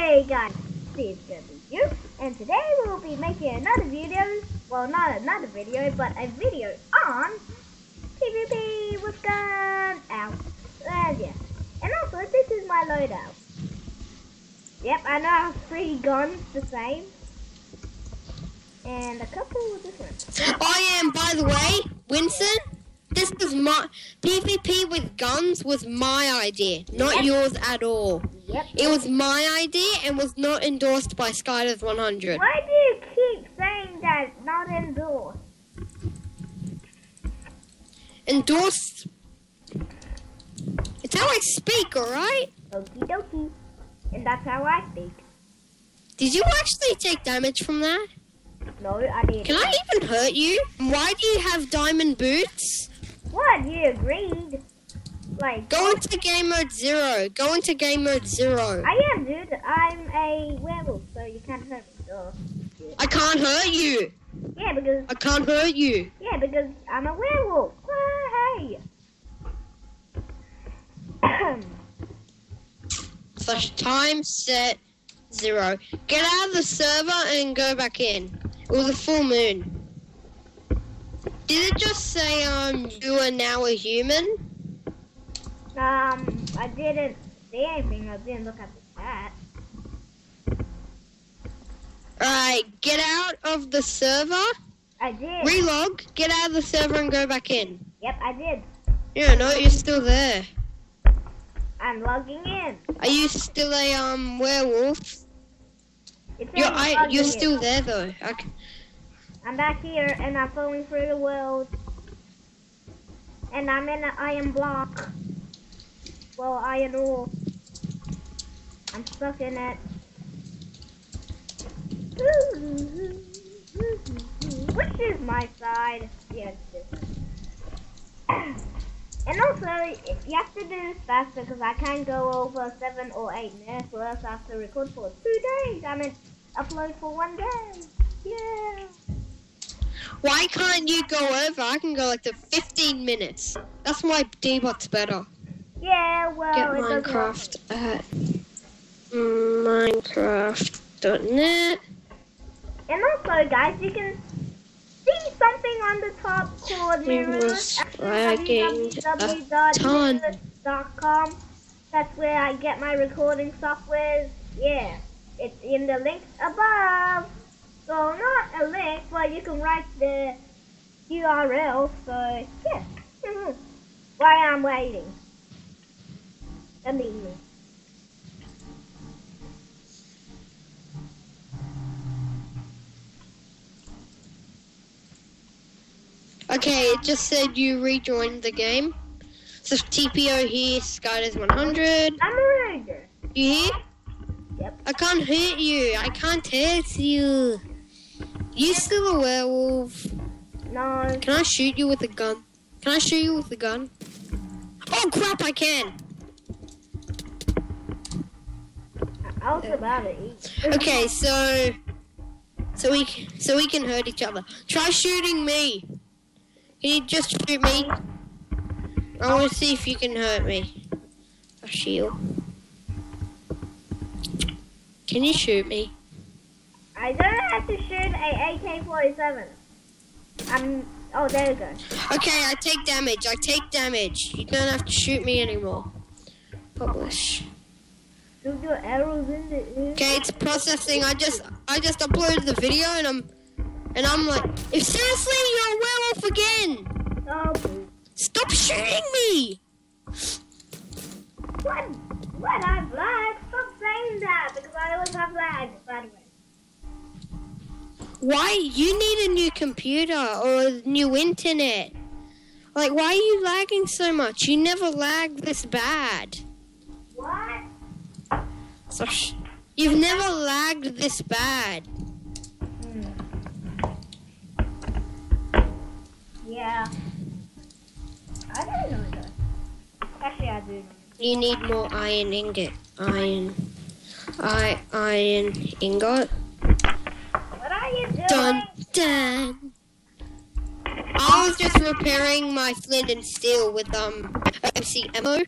Hey guys, this is gonna be you, and today we will be making another video. Well, not another video, but a video on PvP with gun out. Uh, yeah. And also, this is my loadout. Yep, I know I have three guns the same, and a couple different. I am, by the way, Winston. This was my PvP with guns was my idea, not Yep. yours at all. Yep. It was my idea and was not endorsed by Skydivers 100. Why do you keep saying that not endorsed? Endorsed. It's how I speak, alright? Okie dokie. And that's how I speak. Did you actually take damage from that? No, I didn't. Can I even hurt you? Why do you have diamond boots? What? You agreed? Like, Go into game mode zero. Go into game mode zero. I am, dude. I'm a werewolf, so you can't hurt me. So. I can't hurt you. Yeah, because I can't hurt you. yeah, because I'm a werewolf. Hey. Slash time set zero. Get out of the server and go back in. It was a full moon. Did it just say um you are now a human? Um, I didn't see anything. I didn't look at the chat. Alright, get out of the server. I did. Relog. Get out of the server and go back in. yep, I did. Yeah, no, you're still there. I'm logging in. Are you still a um werewolf? It's You're I, you're in. still there though. Okay. I'm back here and I'm going through the world. And I'm in an iron block. Well, iron ore. I'm stuck in it. Which is my side? Yes, this. And also, you have to do this faster because I can't go over seven or eight minutes, or else I have to record for two days. I mean, upload for one day. Yeah. Why can't you go over? I can go like to 15 minutes. That's why D-Bot's better. Yeah, well, Get Minecraft at Minecraft.net. And also, guys, you can see something on the top called mirrors was at. That's where I get my recording software. Yeah, it's in the link above. So not a link, but you can write the URL. So yeah, Mhm. why I'm waiting. Okay, it just said you rejoined the game. So TPO here, Skydivers 100. I'm a ranger. You here? Yep. I can't hurt you. I can't hurt you. You still a werewolf. No. Can I shoot you with a gun? Can I shoot you with a gun? Oh crap, I can. I was about to eat. Okay, so so we so we can hurt each other. Try shooting me. Can you just shoot me? I want to see if you can hurt me. A shield. Can you shoot me? I don't have to shoot a AK-47. I'm. Oh, there you go. Okay, I take damage. I take damage. You don't have to shoot me anymore. Publish. Shoot your arrows in the air. Okay, it's processing. I just I just uploaded the video and I'm and I'm like, if seriously you're a werewolf again, Oh, please. stop shooting me. What? What? I've lagged? Stop saying that because I always have lag. By the way. Why you need a new computer or a new internet? Like why are you lagging so much? You never lag this bad. So you've never lagged this bad. Yeah. I didn't know that. Actually, I do. You need more iron ingot. Iron. I iron ingot. What are you doing? Dun dun. I was just repairing my flint and steel with um OC ammo.